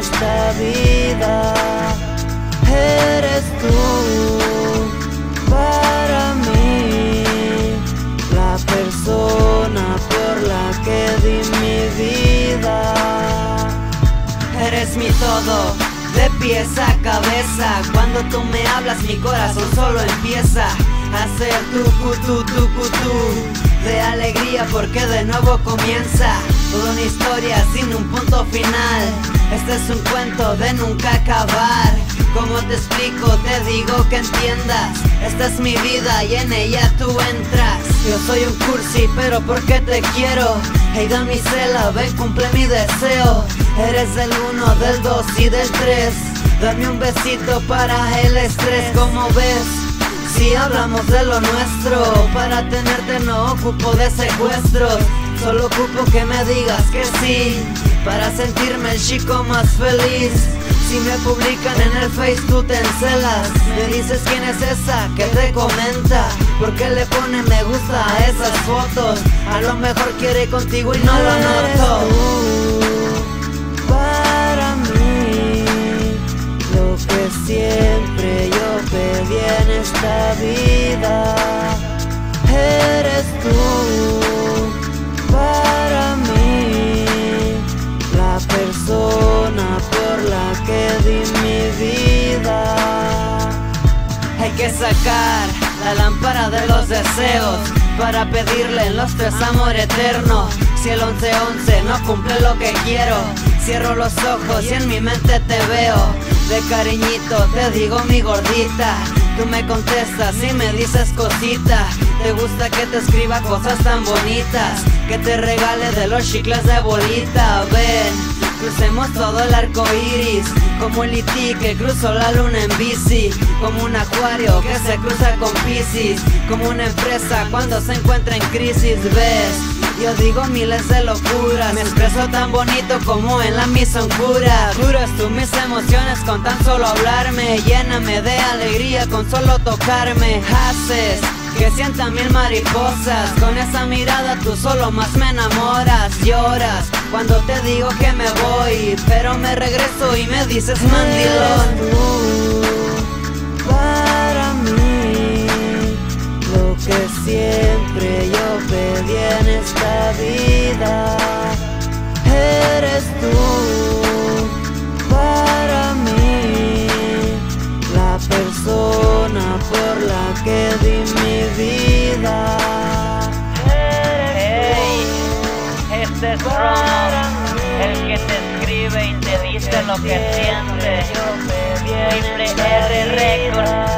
esta vida. Eres tú para mí, la persona por la que di mi vida. Eres mi todo, de pies a cabeza. Cuando tú me hablas, mi corazón solo empieza a hacer tu tu tu tu de alegría porque de nuevo comienza toda una historia sin un punto final. Este es un cuento de nunca acabar. Como te explico, te digo que entiendas. Esta es mi vida y en ella tú entras. Yo soy un cursi, pero porque te quiero. Hey damisela, ven cumple mi deseo. Eres del uno, del dos y del tres. Dame un besito para el estrés, como ves. Si hablamos de lo nuestro, para tenerte no ocupo de secuestros. Solo ocupo que me digas que sí, para sentirme el chico más feliz. Si me publican en el Face tú te encelas Me dices quién es esa que te comenta ¿Por qué le pone me gusta a esas fotos? A lo mejor quiere contigo y no lo noto Para mí Lo que siempre yo pedí en esta vida Eres tú sacar la lámpara de los deseos para pedirle en los tres amor eterno. Si el 11-11 no cumple lo que quiero, cierro los ojos y en mi mente te veo. De cariñito te digo mi gordita. Tú me contestas y me dices cosita. Te gusta que te escriba cosas tan bonitas. Que te regale de los chicles de bolita. Ven. Crucemos todo el arco iris, como el Iti que cruzó la luna en bici, como un acuario que se cruza con Pisces, como una empresa cuando se encuentra en crisis, ves. Yo digo miles de locuras Me expreso tan bonito como en la misión cura Curas tú mis emociones con tan solo hablarme Lléname de alegría con solo tocarme Haces que sienta mil mariposas. Con esa mirada tú solo más me enamoras. Lloras cuando te digo que me voy Pero me regreso y me dices mandilón para mí Lo que siempre yo pedí en esta vida el que te escribe y te dice lo que siente. Triple R Records.